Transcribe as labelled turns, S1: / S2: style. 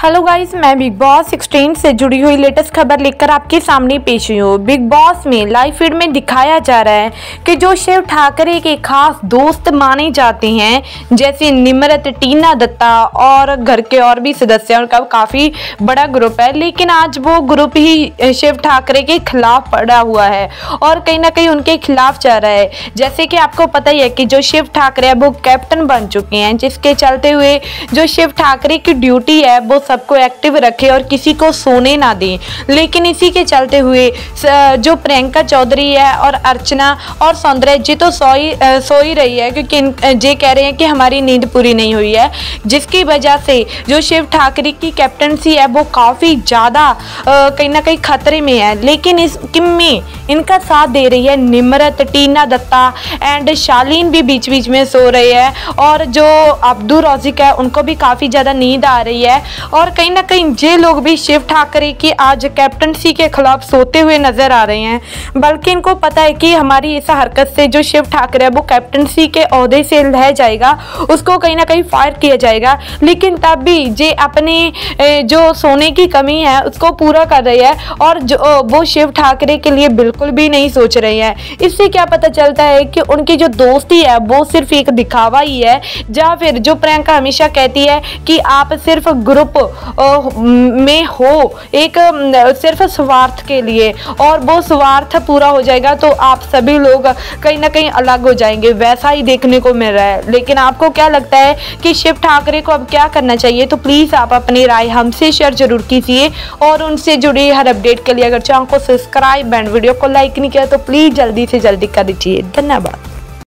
S1: Hello guys मैं Bigg Boss 16 से जुड़ी हुई लेटेस्ट खबर लेकर आपके सामने पेश हुई हूँ। बिग बॉस में लाइव फ़ीड में दिखाया जा रहा है कि जो शिव ठाकरे के खास दोस्त माने जाते हैं, जैसे निमरत, टीना दत्ता और घर के और भी सदस्य उनका काफ़ी बड़ा ग्रुप है। लेकिन आज वो ग्रुप ही शिव ठाकरे के खिलाफ पड़ा हुआ है और कहीं ना कहीं उनके खिलाफ जा रहा है। जैसे कि आपको पता ही है कि जो शिव ठाकरे है, वो कैप्टन बन चुके हैं, जिसके चलते हुए जो शिव ठाकरे की ड्यूटी है, वो सबको एक्टिव रखे और किसी को सोने ना दें। लेकिन इसी के चलते हुए जो प्रियंका चौधरी है और अर्चना और सौंदर्य जी तो सोई सो ही रही है क्योंकि जे कह रहे हैं कि हमारी नींद पूरी नहीं हुई है, जिसकी वजह से जो शिव ठाकरे की कैप्टनसी है, वो काफ़ी ज़्यादा कहीं ना कहीं खतरे में है। लेकिन इस में इनका साथ दे रही है निमरत, टीना दत्ता एंड शालीन भी बीच बीच में सो रही है और जो अब्दुल रौजिक है, उनको भी काफ़ी ज़्यादा नींद आ रही है और कहीं ना कहीं जे लोग भी शिव ठाकरे की आज कैप्टनसी के खिलाफ सोते हुए नज़र आ रहे हैं। बल्कि इनको पता है कि हमारी इस हरकत से जो शिव ठाकरे है, वो कैप्टनसी के अहदे से रह जाएगा, उसको कहीं ना कहीं फायर किया जाएगा। लेकिन तब भी जे अपने जो सोने की कमी है, उसको पूरा कर रही है और जो वो शिव ठाकरे के लिए बिल्कुल भी नहीं सोच रही है। इससे क्या पता चलता है कि उनकी जो दोस्ती है, वो सिर्फ़ एक दिखावा ही है, या फिर जो प्रियंका हमेशा कहती है कि आप सिर्फ़ ग्रुप में हो, एक सिर्फ़ स्वार्थ के लिए, और वो स्वार्थ पूरा हो जाएगा तो आप सभी लोग कहीं ना कहीं अलग हो जाएँगे, वैसा ही देखने को मिल रहा है। लेकिन आपको क्या लगता है कि शिव ठाकरे को अब क्या करना चाहिए? तो प्लीज़ आप अपनी राय हमसे शेयर ज़रूर कीजिए, और उनसे जुड़ी हर अपडेट के लिए अगर चैनल को सब्सक्राइब एंड वीडियो को लाइक नहीं किया तो प्लीज़ जल्दी से जल्दी कर दीजिए। धन्यवाद।